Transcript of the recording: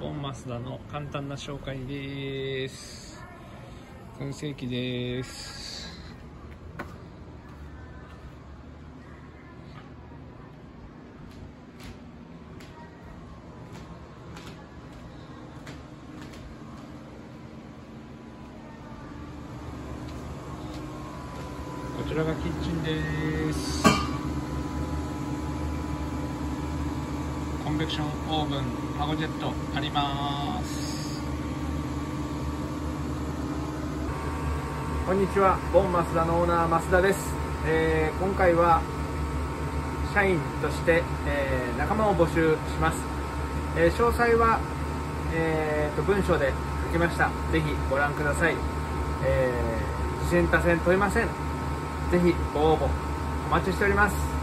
ボンマスダの簡単な紹介です燻製機ですこちらがキッチンです。ンベクションオーブンマゴジェットありますこんにちは、ボンマスダのオーナー増田です。えー今回は社員として、えー仲間を募集します。えー詳細は、えーと文章で書きました。ぜひご覧ください。えー、自信多戦問いません。ぜひご応募お待ちしております。